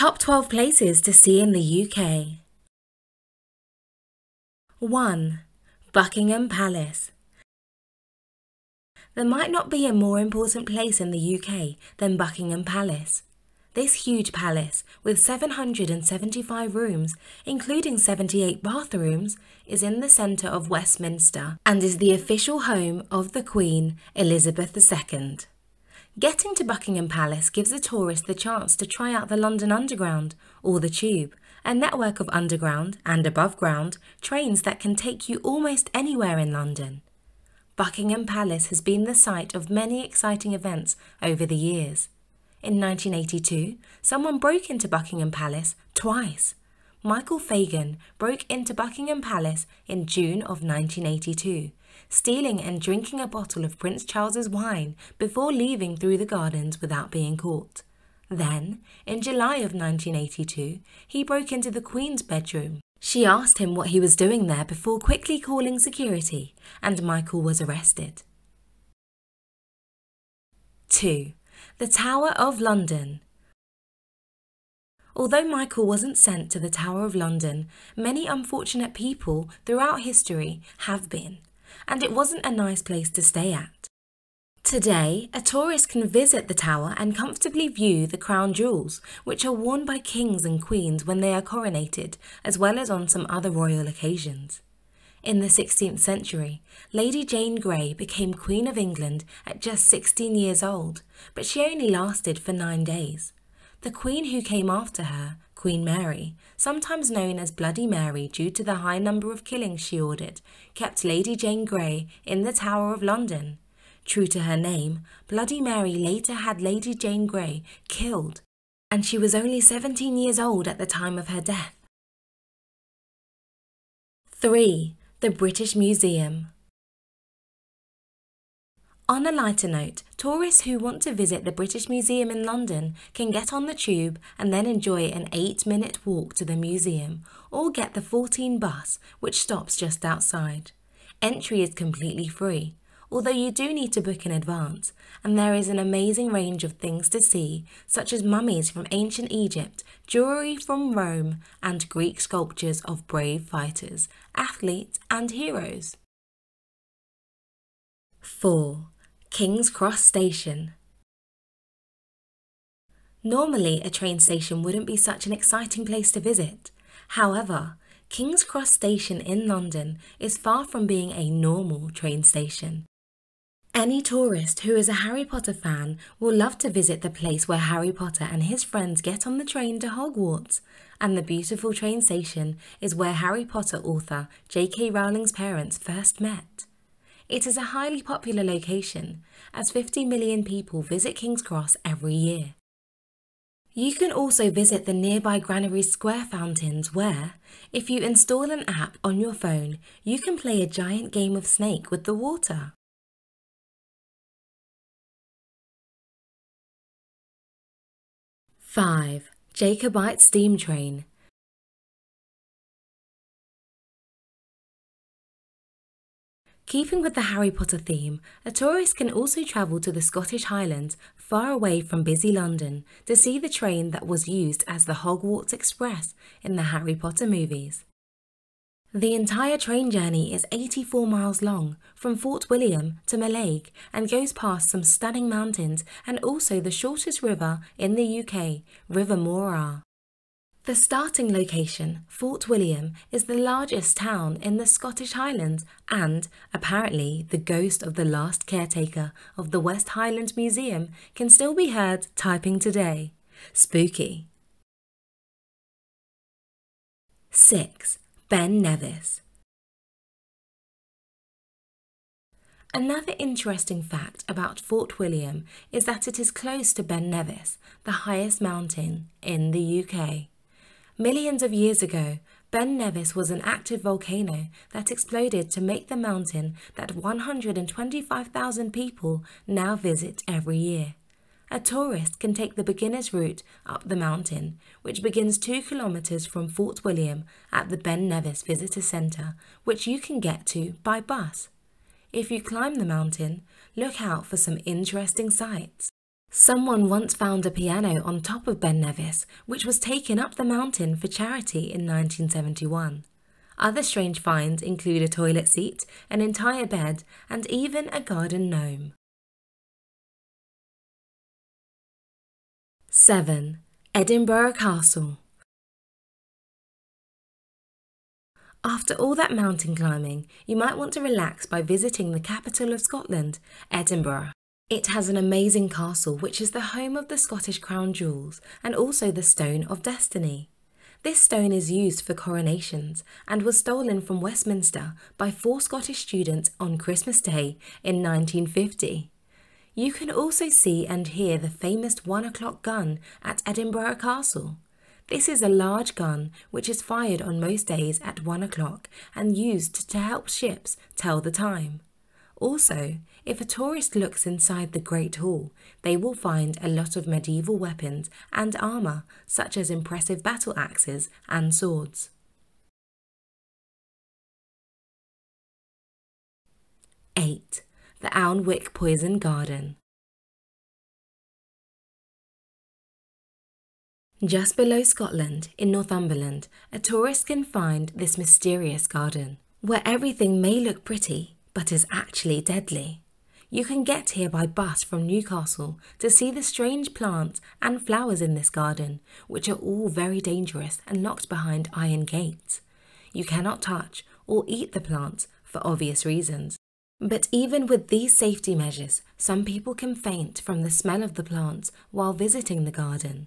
Top 12 places to see in the UK. 1. Buckingham Palace. There might not be a more important place in the UK than Buckingham Palace. This huge palace, with 775 rooms, including 78 bathrooms, is in the centre of Westminster and is the official home of the Queen, Elizabeth II. Getting to Buckingham Palace gives a tourist the chance to try out the London Underground, or the Tube, a network of underground and above ground trains that can take you almost anywhere in London. Buckingham Palace has been the site of many exciting events over the years. In 1982, someone broke into Buckingham Palace twice. Michael Fagan broke into Buckingham Palace in June of 1982 stealing and drinking a bottle of Prince Charles's wine before leaving through the gardens without being caught. Then, in July of 1982, he broke into the Queen's bedroom. She asked him what he was doing there before quickly calling security, and Michael was arrested. 2. The Tower of London. Although Michael wasn't sent to the Tower of London, many unfortunate people throughout history have been and it wasn't a nice place to stay at. Today, a tourist can visit the tower and comfortably view the crown jewels, which are worn by kings and queens when they are coronated, as well as on some other royal occasions. In the 16th century, Lady Jane Grey became Queen of England at just 16 years old, but she only lasted for nine days. The Queen who came after her, Queen Mary, sometimes known as Bloody Mary due to the high number of killings she ordered, kept Lady Jane Grey in the Tower of London. True to her name, Bloody Mary later had Lady Jane Grey killed, and she was only 17 years old at the time of her death. 3. The British Museum on a lighter note, tourists who want to visit the British Museum in London can get on the tube and then enjoy an 8 minute walk to the museum, or get the 14 bus, which stops just outside. Entry is completely free, although you do need to book in advance, and there is an amazing range of things to see, such as mummies from ancient Egypt, jewellery from Rome, and Greek sculptures of brave fighters, athletes, and heroes. 4. King's Cross Station. Normally, a train station wouldn't be such an exciting place to visit. However, King's Cross Station in London is far from being a normal train station. Any tourist who is a Harry Potter fan will love to visit the place where Harry Potter and his friends get on the train to Hogwarts, and the beautiful train station is where Harry Potter author J.K. Rowling's parents first met. It is a highly popular location, as 50 million people visit King's Cross every year. You can also visit the nearby Granary Square fountains where, if you install an app on your phone, you can play a giant game of snake with the water. Five, Jacobite Steam Train Keeping with the Harry Potter theme, a tourist can also travel to the Scottish Highlands, far away from busy London, to see the train that was used as the Hogwarts Express in the Harry Potter movies. The entire train journey is 84 miles long, from Fort William to Mallaig, and goes past some stunning mountains and also the shortest river in the UK, River Morar. The starting location, Fort William, is the largest town in the Scottish Highlands and, apparently, the ghost of the last caretaker of the West Highland Museum can still be heard typing today. Spooky. 6. Ben Nevis Another interesting fact about Fort William is that it is close to Ben Nevis, the highest mountain in the UK. Millions of years ago, Ben Nevis was an active volcano that exploded to make the mountain that 125,000 people now visit every year. A tourist can take the beginner's route up the mountain, which begins 2 kilometres from Fort William at the Ben Nevis Visitor Centre, which you can get to by bus. If you climb the mountain, look out for some interesting sights. Someone once found a piano on top of Ben Nevis, which was taken up the mountain for charity in 1971. Other strange finds include a toilet seat, an entire bed, and even a garden gnome. 7. Edinburgh Castle After all that mountain climbing, you might want to relax by visiting the capital of Scotland, Edinburgh. It has an amazing castle which is the home of the Scottish crown jewels and also the Stone of Destiny. This stone is used for coronations and was stolen from Westminster by four Scottish students on Christmas Day in 1950. You can also see and hear the famous one o'clock gun at Edinburgh Castle. This is a large gun which is fired on most days at 1 o'clock and used to help ships tell the time. Also, if a tourist looks inside the Great Hall, they will find a lot of medieval weapons and armour, such as impressive battle axes and swords. Eight, the Alnwick Poison Garden. Just below Scotland, in Northumberland, a tourist can find this mysterious garden, where everything may look pretty, but is actually deadly. You can get here by bus from Newcastle to see the strange plants and flowers in this garden, which are all very dangerous and locked behind iron gates. You cannot touch or eat the plants for obvious reasons. But even with these safety measures, some people can faint from the smell of the plants while visiting the garden.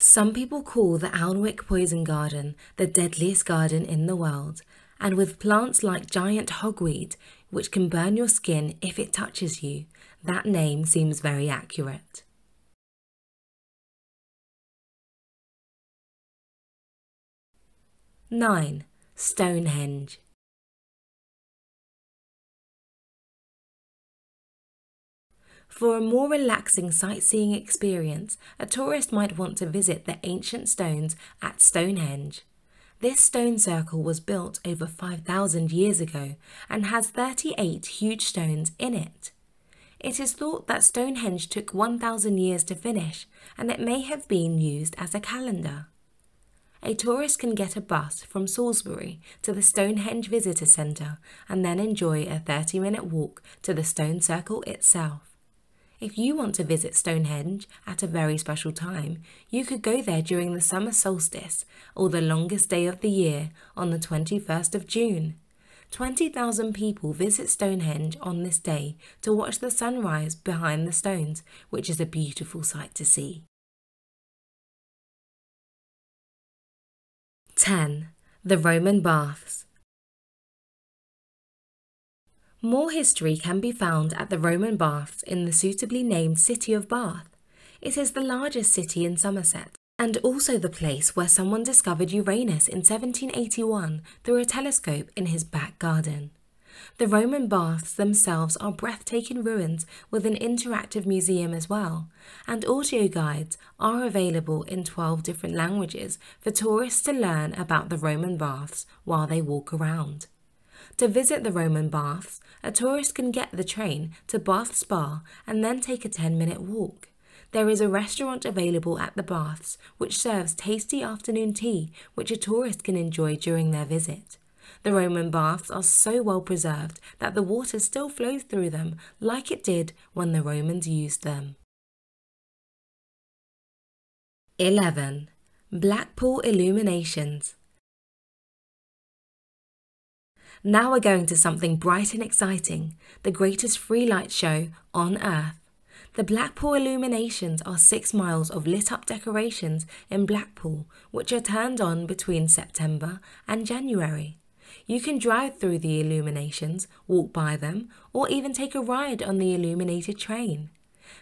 Some people call the Alnwick Poison Garden the deadliest garden in the world, and with plants like giant hogweed, which can burn your skin if it touches you, that name seems very accurate. Nine, Stonehenge. For a more relaxing sightseeing experience, a tourist might want to visit the ancient stones at Stonehenge. This stone circle was built over 5,000 years ago and has 38 huge stones in it. It is thought that Stonehenge took 1,000 years to finish and it may have been used as a calendar. A tourist can get a bus from Salisbury to the Stonehenge Visitor Centre and then enjoy a 30 minute walk to the stone circle itself. If you want to visit Stonehenge at a very special time, you could go there during the summer solstice or the longest day of the year on the 21st of June. 20,000 people visit Stonehenge on this day to watch the sunrise behind the stones, which is a beautiful sight to see. 10. The Roman Baths more history can be found at the Roman Baths in the suitably named city of Bath. It is the largest city in Somerset and also the place where someone discovered Uranus in 1781 through a telescope in his back garden. The Roman baths themselves are breathtaking ruins with an interactive museum as well, and audio guides are available in 12 different languages for tourists to learn about the Roman baths while they walk around. To visit the Roman baths, a tourist can get the train to Bath Spa and then take a 10 minute walk. There is a restaurant available at the baths which serves tasty afternoon tea which a tourist can enjoy during their visit. The Roman baths are so well preserved that the water still flows through them like it did when the Romans used them. 11. Blackpool Illuminations now we're going to something bright and exciting, the greatest free light show on Earth. The Blackpool illuminations are six miles of lit up decorations in Blackpool, which are turned on between September and January. You can drive through the illuminations, walk by them, or even take a ride on the illuminated train.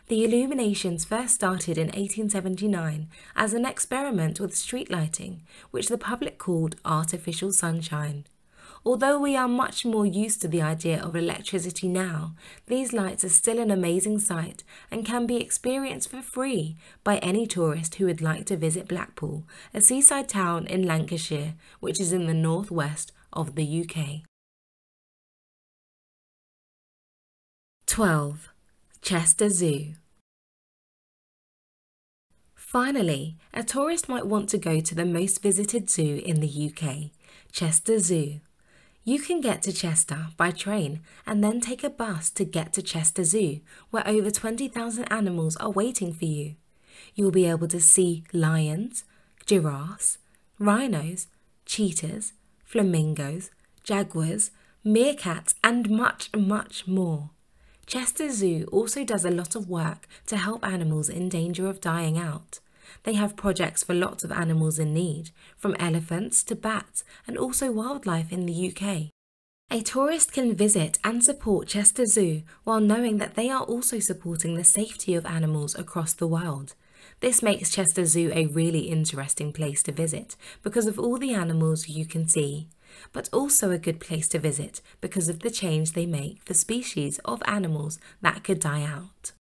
The illuminations first started in 1879 as an experiment with street lighting, which the public called artificial sunshine. Although we are much more used to the idea of electricity now, these lights are still an amazing sight and can be experienced for free by any tourist who would like to visit Blackpool, a seaside town in Lancashire, which is in the northwest of the UK. 12. Chester Zoo Finally, a tourist might want to go to the most visited zoo in the UK, Chester Zoo. You can get to Chester by train and then take a bus to get to Chester Zoo, where over 20,000 animals are waiting for you. You'll be able to see lions, giraffes, rhinos, cheetahs, flamingos, jaguars, meerkats, and much, much more. Chester Zoo also does a lot of work to help animals in danger of dying out. They have projects for lots of animals in need, from elephants to bats and also wildlife in the UK. A tourist can visit and support Chester Zoo while knowing that they are also supporting the safety of animals across the world. This makes Chester Zoo a really interesting place to visit because of all the animals you can see, but also a good place to visit because of the change they make for species of animals that could die out.